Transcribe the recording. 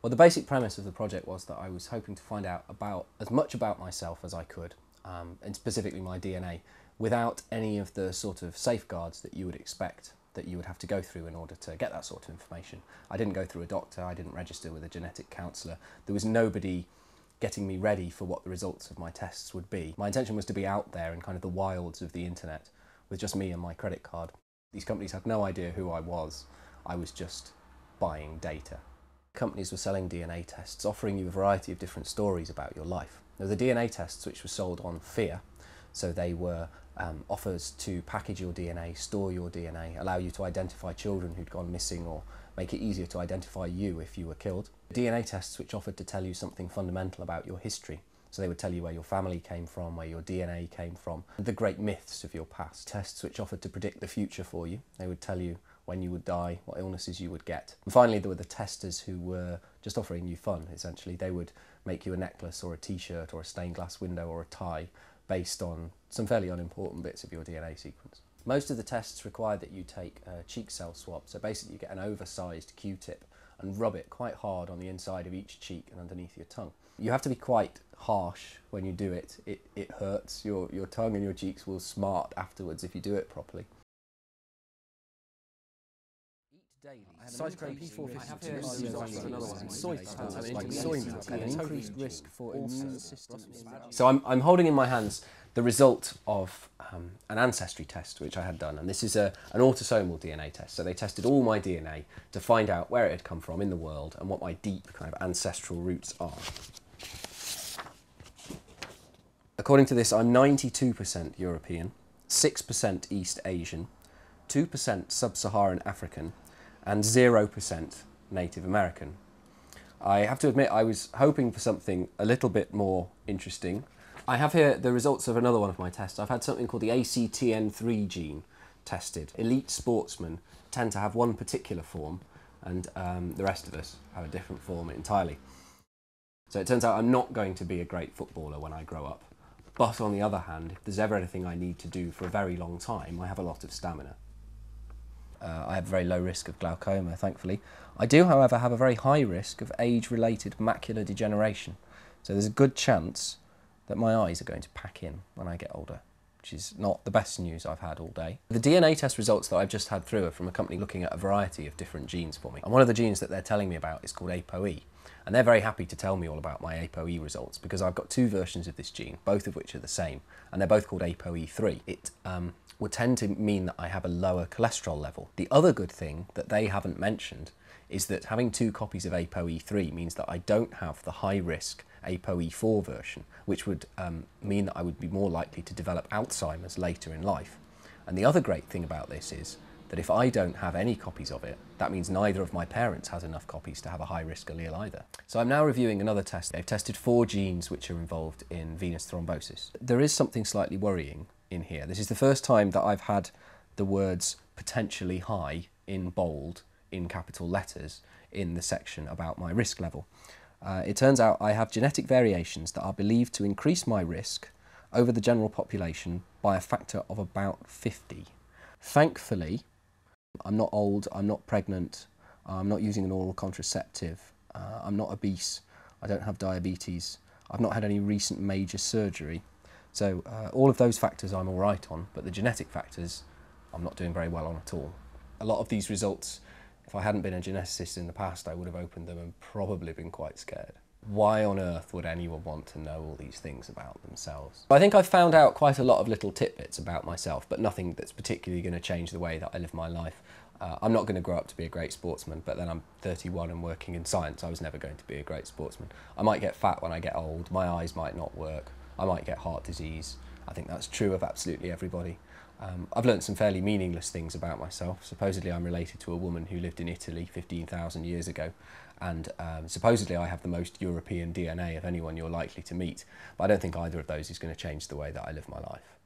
Well, the basic premise of the project was that I was hoping to find out about as much about myself as I could, um, and specifically my DNA, without any of the sort of safeguards that you would expect that you would have to go through in order to get that sort of information. I didn't go through a doctor, I didn't register with a genetic counsellor. There was nobody getting me ready for what the results of my tests would be. My intention was to be out there in kind of the wilds of the internet with just me and my credit card. These companies had no idea who I was. I was just buying data. Companies were selling DNA tests, offering you a variety of different stories about your life. Now, the DNA tests, which were sold on fear, so they were um, offers to package your DNA, store your DNA, allow you to identify children who'd gone missing or make it easier to identify you if you were killed. DNA tests which offered to tell you something fundamental about your history. So they would tell you where your family came from, where your DNA came from, the great myths of your past. Tests which offered to predict the future for you. They would tell you when you would die, what illnesses you would get. And finally, there were the testers who were just offering you fun, essentially. They would make you a necklace or a t-shirt or a stained glass window or a tie based on some fairly unimportant bits of your DNA sequence. Most of the tests require that you take a cheek cell swab, so basically you get an oversized Q-tip and rub it quite hard on the inside of each cheek and underneath your tongue. You have to be quite harsh when you do it. It, it hurts. Your, your tongue and your cheeks will smart afterwards if you do it properly. So I'm, I'm holding in my hands the result of um, an ancestry test which I had done, and this is a, an autosomal DNA test. So they tested all my DNA to find out where it had come from in the world and what my deep kind of ancestral roots are. According to this, I'm 92% European, 6% East Asian, 2% Sub-Saharan African, and 0% Native American. I have to admit I was hoping for something a little bit more interesting. I have here the results of another one of my tests. I've had something called the ACTN3 gene tested. Elite sportsmen tend to have one particular form and um, the rest of us have a different form entirely. So it turns out I'm not going to be a great footballer when I grow up. But on the other hand, if there's ever anything I need to do for a very long time, I have a lot of stamina. Have very low risk of glaucoma, thankfully. I do, however, have a very high risk of age-related macular degeneration. So there's a good chance that my eyes are going to pack in when I get older, which is not the best news I've had all day. The DNA test results that I've just had through are from a company looking at a variety of different genes for me. And one of the genes that they're telling me about is called ApoE. And they're very happy to tell me all about my ApoE results because I've got two versions of this gene, both of which are the same, and they're both called ApoE3. It um, would tend to mean that I have a lower cholesterol level. The other good thing that they haven't mentioned is that having two copies of ApoE3 means that I don't have the high risk ApoE4 version, which would um, mean that I would be more likely to develop Alzheimer's later in life. And the other great thing about this is that if I don't have any copies of it, that means neither of my parents has enough copies to have a high risk allele either. So I'm now reviewing another test. They've tested four genes which are involved in venous thrombosis. There is something slightly worrying in here. This is the first time that I've had the words potentially high in bold in capital letters in the section about my risk level. Uh, it turns out I have genetic variations that are believed to increase my risk over the general population by a factor of about 50. Thankfully, I'm not old, I'm not pregnant, I'm not using an oral contraceptive, uh, I'm not obese, I don't have diabetes, I've not had any recent major surgery. So uh, all of those factors I'm all right on, but the genetic factors I'm not doing very well on at all. A lot of these results, if I hadn't been a geneticist in the past, I would have opened them and probably been quite scared. Why on earth would anyone want to know all these things about themselves? I think I've found out quite a lot of little tidbits about myself, but nothing that's particularly going to change the way that I live my life. Uh, I'm not going to grow up to be a great sportsman, but then I'm 31 and working in science. I was never going to be a great sportsman. I might get fat when I get old. My eyes might not work. I might get heart disease. I think that's true of absolutely everybody. Um, I've learned some fairly meaningless things about myself. Supposedly I'm related to a woman who lived in Italy 15,000 years ago and um, supposedly I have the most European DNA of anyone you're likely to meet. But I don't think either of those is going to change the way that I live my life.